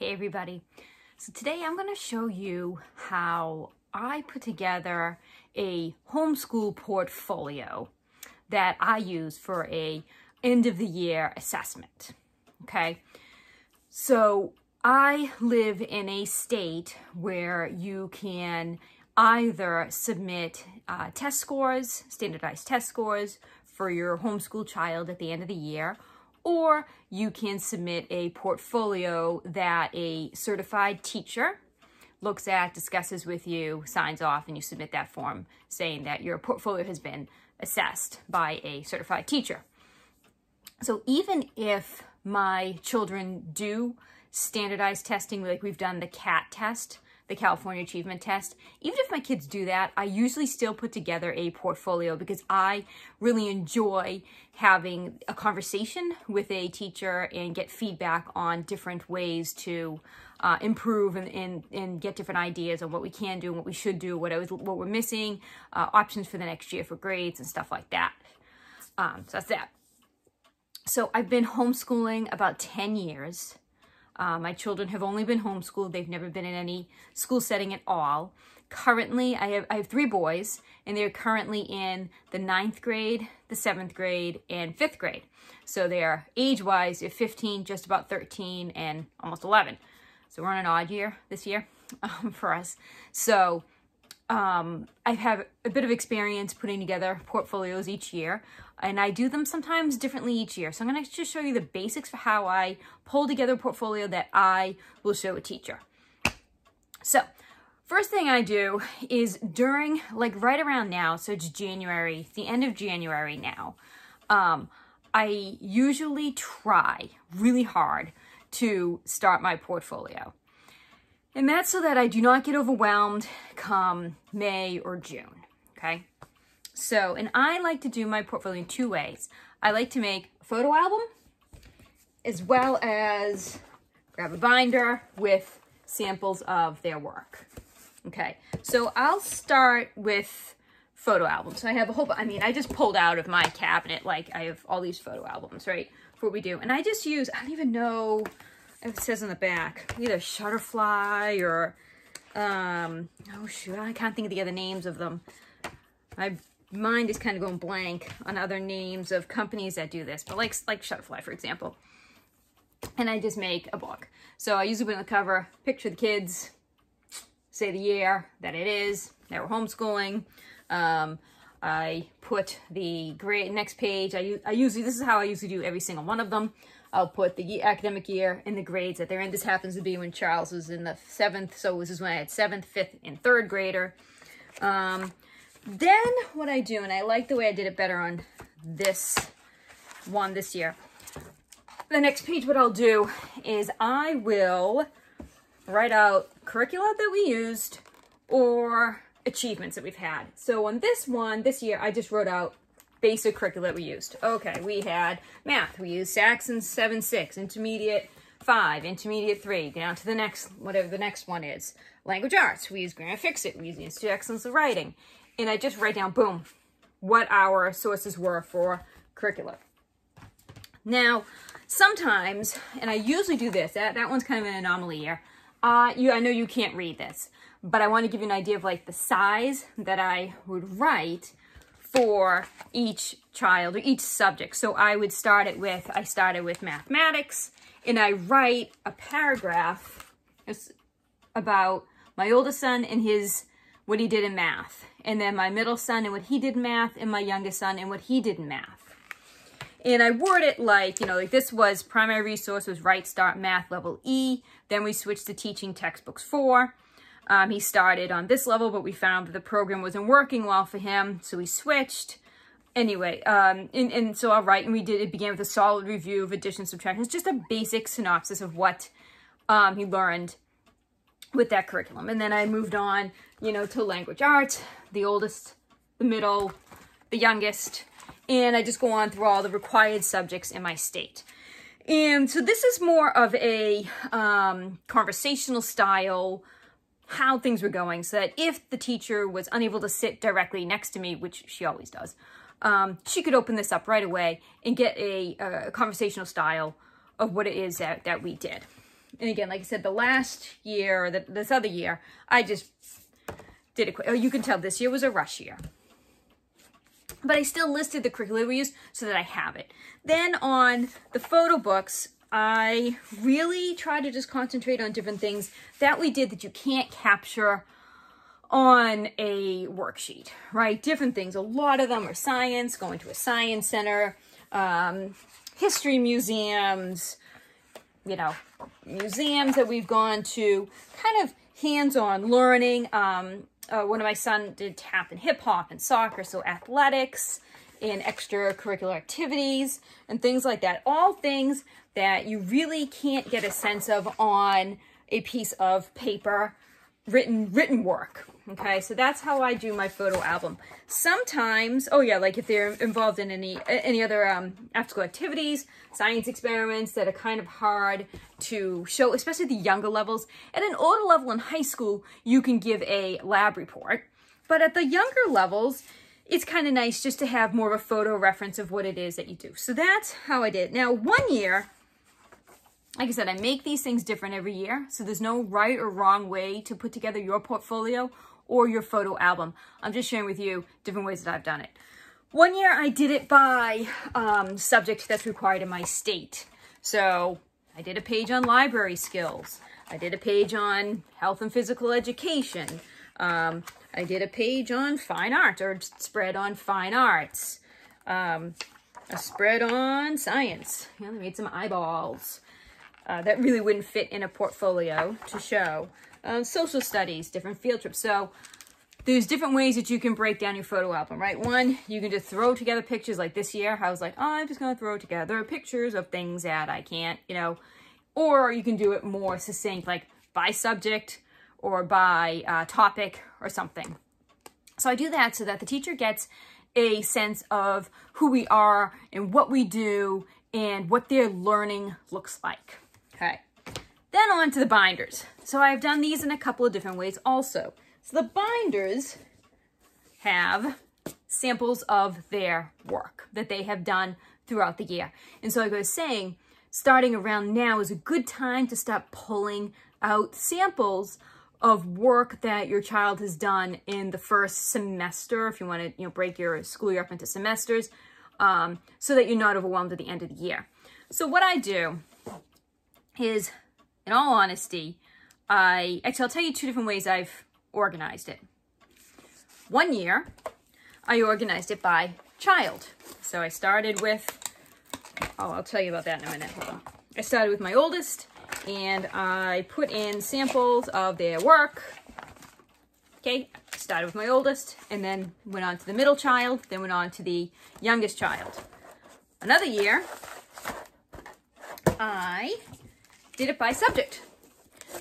Hey everybody. So today I'm going to show you how I put together a homeschool portfolio that I use for a end of the year assessment. Okay. So I live in a state where you can either submit uh, test scores, standardized test scores for your homeschool child at the end of the year, or you can submit a portfolio that a certified teacher looks at, discusses with you, signs off, and you submit that form saying that your portfolio has been assessed by a certified teacher. So even if my children do standardized testing, like we've done the CAT test, the California Achievement Test. Even if my kids do that, I usually still put together a portfolio because I really enjoy having a conversation with a teacher and get feedback on different ways to uh, improve and, and, and get different ideas on what we can do and what we should do, what, I was, what we're missing, uh, options for the next year for grades and stuff like that. Um, so that's that. So I've been homeschooling about 10 years. Uh, my children have only been homeschooled. They've never been in any school setting at all. Currently, I have, I have three boys, and they're currently in the ninth grade, the seventh grade, and fifth grade. So they're age-wise, they're 15, just about 13, and almost 11. So we're on an odd year this year um, for us. So um, I have a bit of experience putting together portfolios each year, and I do them sometimes differently each year. So I'm to just show you the basics for how I pull together a portfolio that I will show a teacher. So first thing I do is during, like right around now, so it's January, the end of January now, um, I usually try really hard to start my portfolio. And that's so that I do not get overwhelmed come May or June, okay? So, and I like to do my portfolio in two ways. I like to make a photo album as well as grab a binder with samples of their work. Okay, so I'll start with photo albums. So I have a whole, I mean, I just pulled out of my cabinet, like I have all these photo albums, right, for what we do. And I just use, I don't even know, it says on the back, either Shutterfly or, um, oh shoot, I can't think of the other names of them. My mind is kind of going blank on other names of companies that do this, but like, like Shutterfly, for example. And I just make a book. So I usually put on the cover, picture the kids, say the year that it is, that we're homeschooling. Um, I put the grade next page. I, I usually, this is how I usually do every single one of them. I'll put the academic year and the grades that they're in. This happens to be when Charles was in the seventh, so this is when I had seventh, fifth, and third grader. Um, then what I do, and I like the way I did it better on this one this year. The next page, what I'll do is I will write out curricula that we used or achievements that we've had. So on this one, this year, I just wrote out basic curricula that we used. Okay, we had math. We used Saxon 7-6, intermediate 5, intermediate 3, down to the next, whatever the next one is. Language arts. We use Grammar Fix-It. We use the Institute Excellence of Writing. And I just write down, boom, what our sources were for curricula. Now, sometimes, and I usually do this, that, that one's kind of an anomaly here. Uh, you, I know you can't read this, but I want to give you an idea of like the size that I would write for each child or each subject. So I would start it with, I started with mathematics and I write a paragraph about my oldest son and his, what he did in math. And then my middle son and what he did in math and my youngest son and what he did in math. And I word it like, you know, like this was primary resource was Right Start Math Level E. Then we switched to teaching textbooks 4. Um, he started on this level, but we found that the program wasn't working well for him, so we switched. Anyway, um, and, and so I'll write, and we did, it began with a solid review of addition, subtraction. It's just a basic synopsis of what um, he learned with that curriculum. And then I moved on, you know, to language arts, the oldest, the middle, the youngest, and I just go on through all the required subjects in my state. And so this is more of a um, conversational style how things were going so that if the teacher was unable to sit directly next to me, which she always does, um, she could open this up right away and get a, a, conversational style of what it is that, that we did. and again, like I said, the last year, or the, this other year, I just did it quick. Oh, you can tell this year was a rush year. But I still listed the curriculum we used so that I have it. Then on the photo books, I really try to just concentrate on different things that we did that you can't capture on a worksheet, right? Different things. A lot of them are science, going to a science center, um, history museums, you know, museums that we've gone to, kind of hands-on learning. Um, uh, one of my son did tap and hip hop and soccer, so athletics and extracurricular activities and things like that. All things that you really can't get a sense of on a piece of paper, written written work. Okay, so that's how I do my photo album. Sometimes, oh yeah, like if they're involved in any any other um, after school activities, science experiments that are kind of hard to show, especially the younger levels. At an older level in high school, you can give a lab report, but at the younger levels, it's kind of nice just to have more of a photo reference of what it is that you do. So that's how I did. Now, one year, like I said, I make these things different every year. So there's no right or wrong way to put together your portfolio or your photo album. I'm just sharing with you different ways that I've done it. One year I did it by um, subject that's required in my state. So I did a page on library skills. I did a page on health and physical education. Um, I did a page on fine art or spread on fine arts. Um, a spread on science. Yeah, I made some eyeballs. Uh, that really wouldn't fit in a portfolio to show um, social studies, different field trips. So there's different ways that you can break down your photo album, right? One, you can just throw together pictures like this year. I was like, oh, I'm just going to throw together pictures of things that I can't, you know, or you can do it more succinct, like by subject or by uh, topic or something. So I do that so that the teacher gets a sense of who we are and what we do and what their learning looks like. Okay. Then on to the binders. So I've done these in a couple of different ways also. So the binders have samples of their work that they have done throughout the year. And so like I was saying, starting around now is a good time to start pulling out samples of work that your child has done in the first semester, if you want to you know, break your school year up into semesters, um, so that you're not overwhelmed at the end of the year. So what I do is in all honesty, I, actually I'll tell you two different ways I've organized it. One year, I organized it by child. So I started with, oh, I'll tell you about that in a minute, hold on. I started with my oldest, and I put in samples of their work. Okay, started with my oldest, and then went on to the middle child, then went on to the youngest child. Another year, I did it by subject.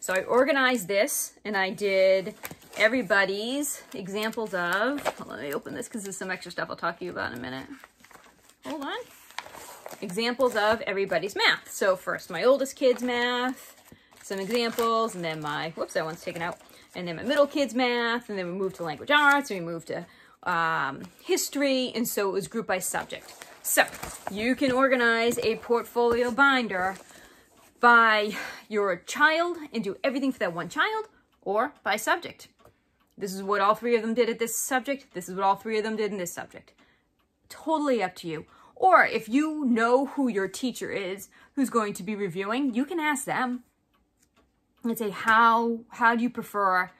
So I organized this and I did everybody's examples of, let me open this because there's some extra stuff I'll talk to you about in a minute. Hold on. Examples of everybody's math. So first my oldest kid's math, some examples, and then my, whoops, that one's taken out. And then my middle kid's math, and then we moved to language arts, and we moved to um, history, and so it was grouped by subject. So you can organize a portfolio binder by your child and do everything for that one child or by subject. This is what all three of them did at this subject. This is what all three of them did in this subject. Totally up to you. Or if you know who your teacher is who's going to be reviewing, you can ask them and say, how, how do you prefer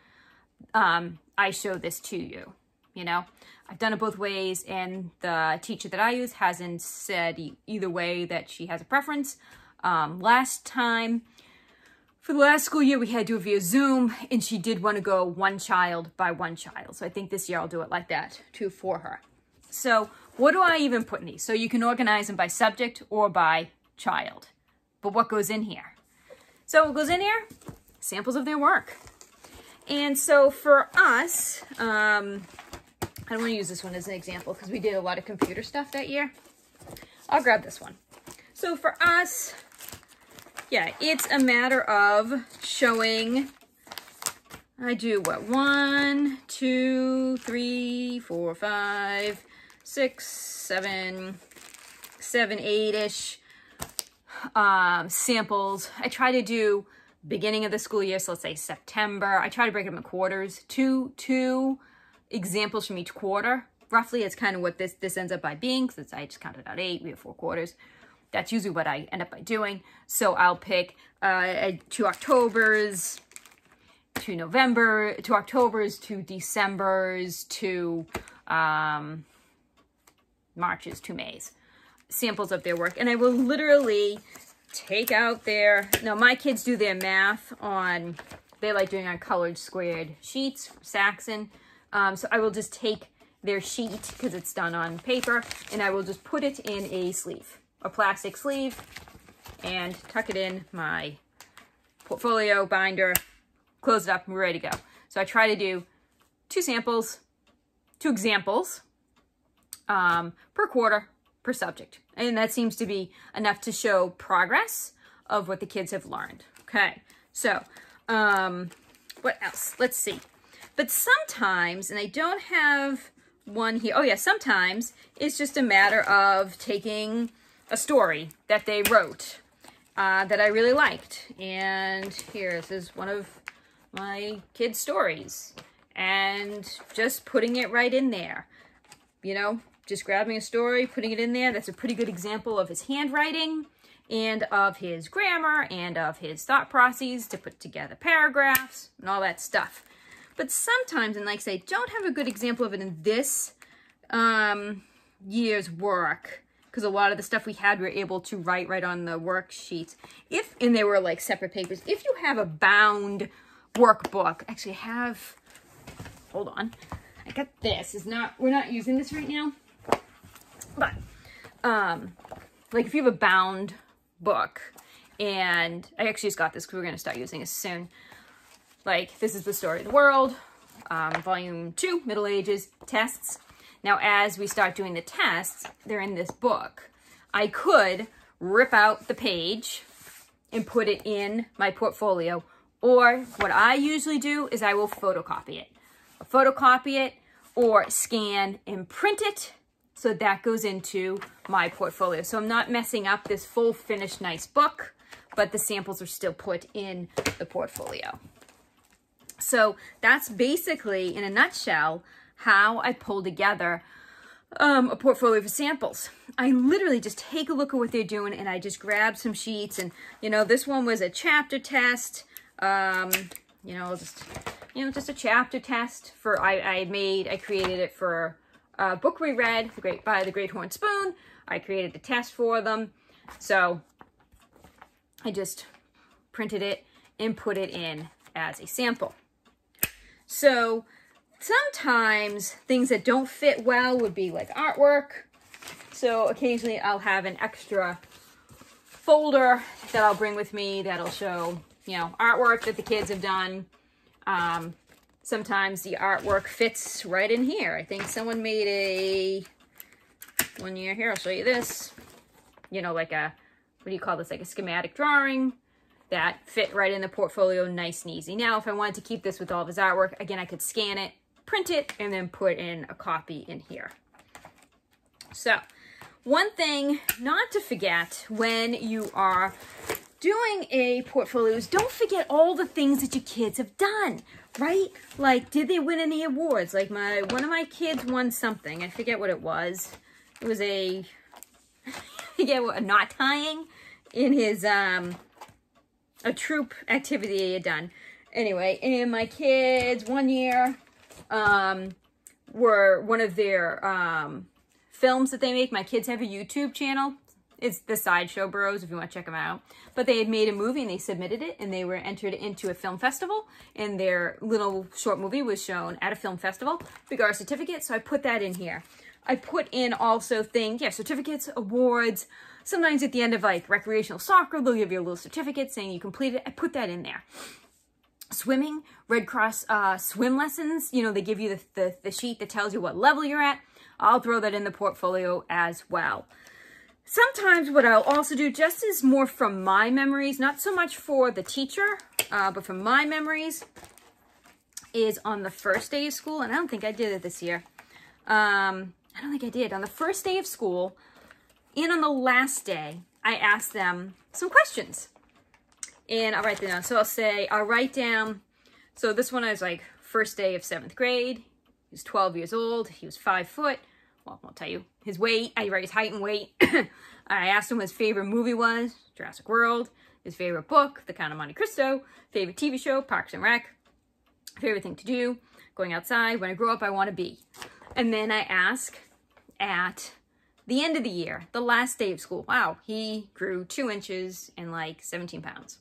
um, I show this to you? You know, I've done it both ways and the teacher that I use hasn't said e either way that she has a preference. Um, last time, for the last school year, we had to do it via Zoom, and she did want to go one child by one child. So I think this year I'll do it like that, too, for her. So what do I even put in these? So you can organize them by subject or by child. But what goes in here? So what goes in here? Samples of their work. And so for us, um, I don't want to use this one as an example because we did a lot of computer stuff that year. I'll grab this one. So for us, yeah, it's a matter of showing, I do what, one, two, three, four, five, six, seven, seven, eight-ish um, samples. I try to do beginning of the school year, so let's say September. I try to break them in quarters, two, two examples from each quarter. Roughly, it's kind of what this, this ends up by being, because I just counted out eight, we have four quarters. That's usually what I end up by doing. So I'll pick uh, two Octobers, two November, two Octobers, two Decembers, two um, Marches, two Mays. Samples of their work. And I will literally take out their, no, my kids do their math on, they like doing on colored squared sheets, Saxon. Um, so I will just take their sheet, because it's done on paper, and I will just put it in a sleeve, a plastic sleeve, and tuck it in my portfolio binder, close it up, and we're ready to go. So I try to do two samples, two examples um, per quarter per subject. And that seems to be enough to show progress of what the kids have learned. Okay, so um, what else? Let's see. But sometimes, and I don't have one here. Oh yeah, sometimes it's just a matter of taking a story that they wrote uh, that I really liked. And here, this is one of my kids' stories. And just putting it right in there. You know, just grabbing a story, putting it in there. That's a pretty good example of his handwriting and of his grammar and of his thought processes to put together paragraphs and all that stuff. But sometimes, and like I say, don't have a good example of it in this um, year's work because a lot of the stuff we had we were able to write right on the worksheets. If, and they were like separate papers, if you have a bound workbook, actually have, hold on, I got this, is not, we're not using this right now, but, um, like if you have a bound book, and I actually just got this because we're going to start using it soon. Like, this is the story of the world, um, volume two, Middle Ages, tests. Now, as we start doing the tests, they're in this book. I could rip out the page and put it in my portfolio, or what I usually do is I will photocopy it. I'll photocopy it or scan and print it so that goes into my portfolio. So I'm not messing up this full finished nice book, but the samples are still put in the portfolio. So that's basically, in a nutshell, how I pull together um, a portfolio for samples. I literally just take a look at what they're doing and I just grab some sheets and, you know, this one was a chapter test, um, you know, just, you know, just a chapter test for, I, I made, I created it for a book we read the Great, by the Great Horn Spoon. I created the test for them. So I just printed it and put it in as a sample. So sometimes things that don't fit well would be like artwork. So occasionally I'll have an extra folder that I'll bring with me that'll show, you know, artwork that the kids have done. Um, sometimes the artwork fits right in here. I think someone made a, one year here, I'll show you this, you know, like a, what do you call this, like a schematic drawing that fit right in the portfolio nice and easy. Now, if I wanted to keep this with all of his artwork, again, I could scan it, print it, and then put in a copy in here. So, one thing not to forget when you are doing a portfolio is don't forget all the things that your kids have done, right? Like, did they win any awards? Like, my one of my kids won something. I forget what it was. It was a, forget what, a knot tying in his, um, a troop activity he had done. Anyway, and my kids one year um, were one of their um, films that they make. My kids have a YouTube channel. It's the Sideshow Bros if you want to check them out. But they had made a movie and they submitted it and they were entered into a film festival and their little short movie was shown at a film festival. We got our certificate, so I put that in here. I put in also things, yeah, certificates, awards, Sometimes at the end of like recreational soccer, they'll give you a little certificate saying you completed it. I put that in there. Swimming, Red Cross uh, swim lessons, you know, they give you the, the, the sheet that tells you what level you're at. I'll throw that in the portfolio as well. Sometimes what I'll also do, just is more from my memories, not so much for the teacher, uh, but from my memories, is on the first day of school, and I don't think I did it this year. Um, I don't think I did. On the first day of school, and on the last day, I asked them some questions. And I'll write them down. So I'll say, I'll write down, so this one is like first day of seventh grade. He was 12 years old. He was five foot. Well, I'll tell you his weight. I write his height and weight. I asked him what his favorite movie was, Jurassic World. His favorite book, The Count of Monte Cristo. Favorite TV show, Parks and Rec. Favorite thing to do, going outside. When I grow up, I want to be. And then I ask at the end of the year, the last day of school. Wow, he grew two inches and like 17 pounds.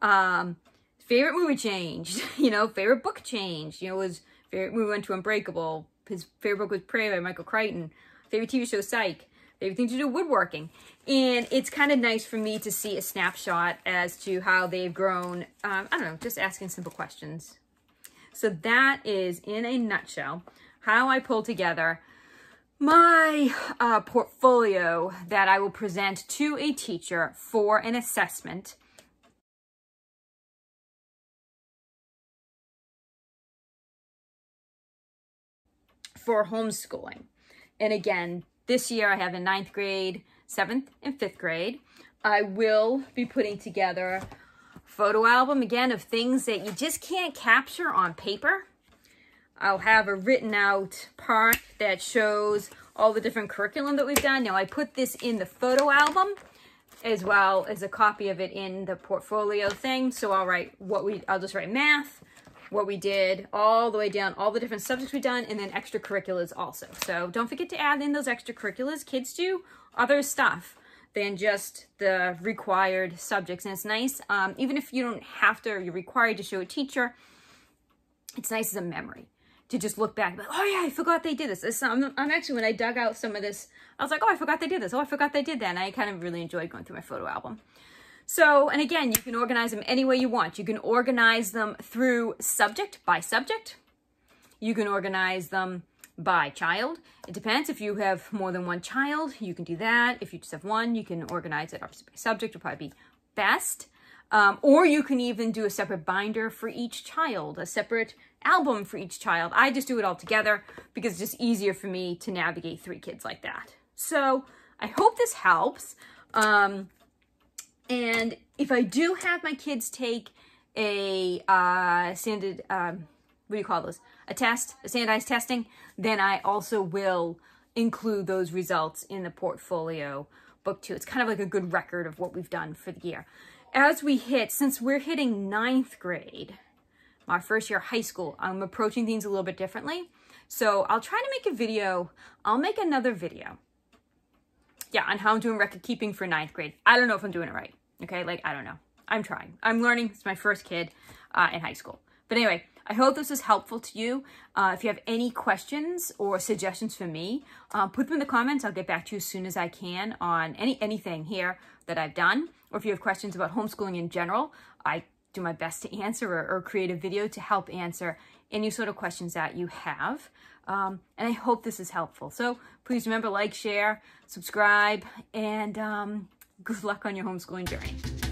Um, favorite movie changed, you know, favorite book changed, you know, was favorite movie went to Unbreakable. His favorite book was Prey by Michael Crichton. Favorite TV show, Psych. Favorite thing to do, woodworking. And it's kind of nice for me to see a snapshot as to how they've grown. Um, I don't know, just asking simple questions. So that is, in a nutshell, how I pull together my uh, portfolio that I will present to a teacher for an assessment for homeschooling. And again, this year I have in ninth grade, seventh and fifth grade. I will be putting together photo album again of things that you just can't capture on paper. I'll have a written out part that shows all the different curriculum that we've done. Now I put this in the photo album as well as a copy of it in the portfolio thing. So I'll write what we, I'll just write math, what we did all the way down, all the different subjects we've done, and then extracurriculars also. So don't forget to add in those extracurriculars. Kids do other stuff than just the required subjects. And it's nice, um, even if you don't have to, you're required to show a teacher, it's nice as a memory to just look back, like, oh yeah, I forgot they did this. this I'm, I'm, actually, when I dug out some of this, I was like, oh, I forgot they did this. Oh, I forgot they did that. And I kind of really enjoyed going through my photo album. So, and again, you can organize them any way you want. You can organize them through subject by subject. You can organize them by child. It depends. If you have more than one child, you can do that. If you just have one, you can organize it obviously by subject would probably be best. Um, or you can even do a separate binder for each child, a separate album for each child. I just do it all together because it's just easier for me to navigate three kids like that. So I hope this helps. Um, and if I do have my kids take a uh, standard, um, what do you call those? A test, a standardized testing, then I also will include those results in the portfolio book too. It's kind of like a good record of what we've done for the year. As we hit, since we're hitting ninth grade, my first year of high school, I'm approaching things a little bit differently. So I'll try to make a video. I'll make another video. Yeah, on how I'm doing record keeping for ninth grade. I don't know if I'm doing it right. Okay, like, I don't know. I'm trying. I'm learning. It's my first kid uh, in high school. But anyway, I hope this is helpful to you. Uh, if you have any questions or suggestions for me, uh, put them in the comments. I'll get back to you as soon as I can on any anything here that I've done. Or if you have questions about homeschooling in general, I do my best to answer or, or create a video to help answer any sort of questions that you have. Um, and I hope this is helpful. So please remember, like, share, subscribe, and um, good luck on your homeschooling journey.